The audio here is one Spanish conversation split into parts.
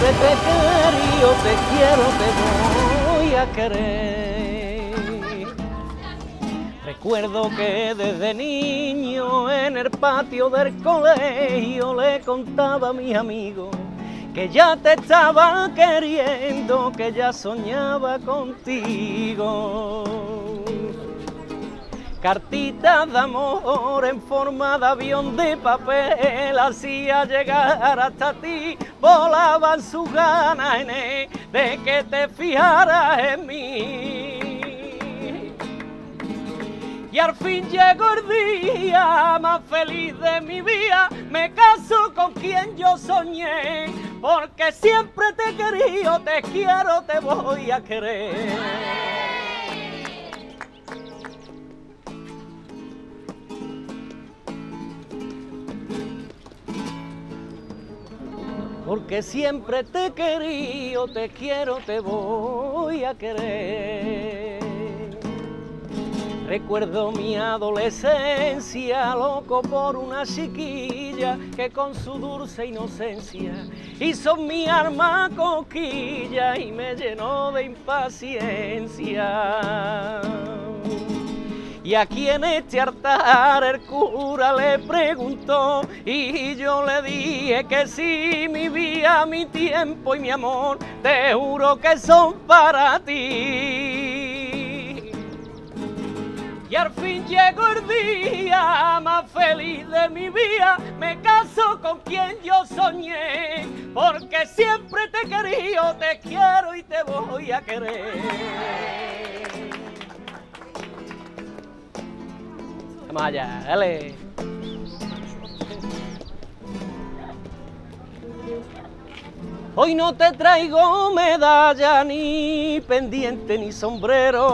te te quiero, te voy a querer. Recuerdo que desde niño en el patio del colegio le contaba a mis amigos que ya te estaba queriendo, que ya soñaba contigo. Cartitas de amor en forma de avión de papel hacía llegar hasta ti, volaban sus ganas de que te fijaras en mí. Y al fin llegó el día más feliz de mi vida, me caso con quien yo soñé, porque siempre te he querido, te quiero, te voy a querer. Porque siempre te he querido, te quiero, te voy a querer. Recuerdo mi adolescencia, loco por una chiquilla que con su dulce inocencia hizo mi arma coquilla y me llenó de impaciencia. Y aquí en este altar el cura le preguntó y yo le dije que sí, mi vida, mi tiempo y mi amor, te juro que son para ti. Y al fin llegó el día más feliz de mi vida, me caso con quien yo soñé, porque siempre te he querido, te quiero y te voy a querer. Vamos dale. Hoy no te traigo medalla, ni pendiente, ni sombrero.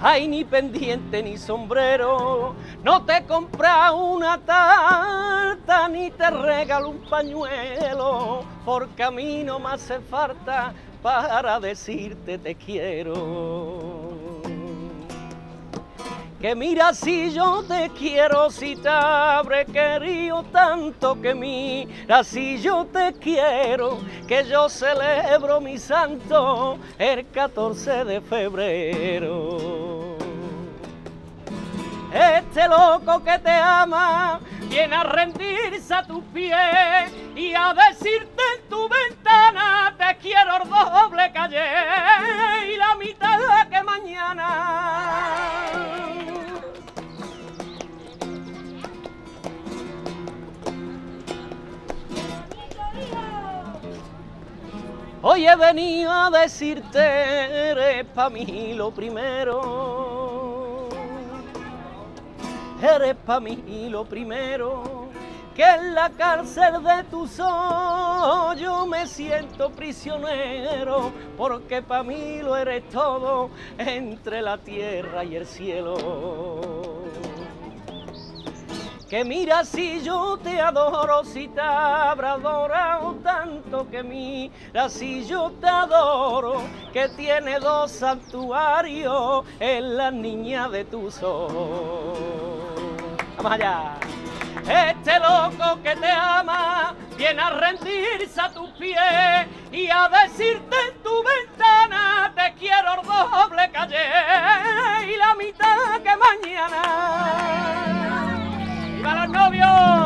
Ay, ni pendiente, ni sombrero. No te compra una tarta, ni te regalo un pañuelo, porque a mí no me hace falta para decirte te quiero que mira si yo te quiero, si te habré querido tanto que mira si yo te quiero, que yo celebro mi santo el 14 de febrero. Este loco que te ama viene a rendirse a tus pies y a decirte Hoy he venido a decirte, eres para mí lo primero. Eres para mí lo primero. Que en la cárcel de tus ojos yo me siento prisionero, porque para mí lo eres todo entre la tierra y el cielo que mira si yo te adoro, si te habrá adorado tanto que mira si yo te adoro, que tiene dos santuarios en la niña de tus ojos. Vamos allá. Este loco que te ama viene a rendirse a tus pies y a decirte en tu ventana te quiero doble calle y la mitad que mañana. 哎